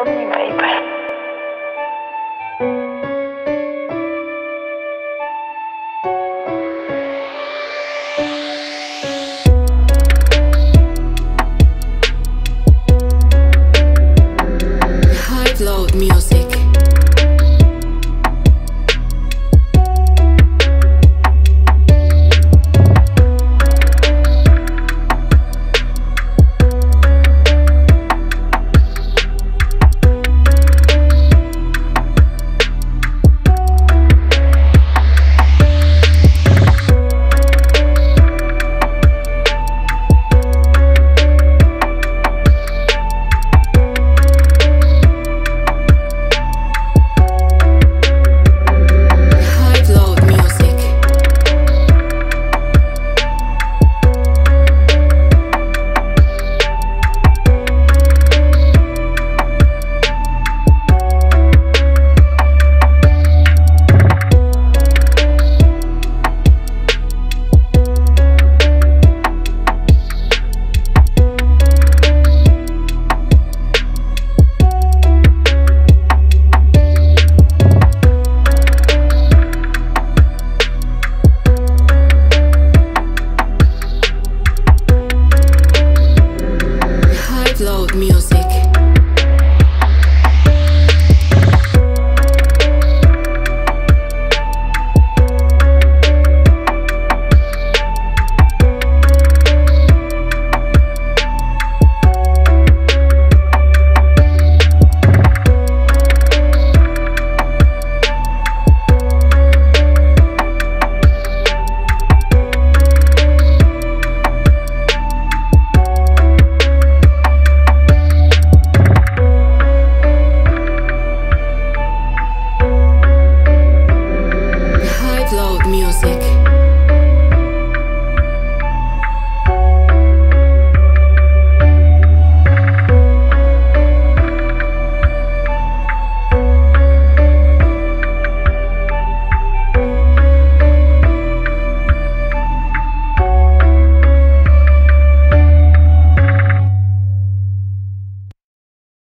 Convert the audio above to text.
omnimax. music.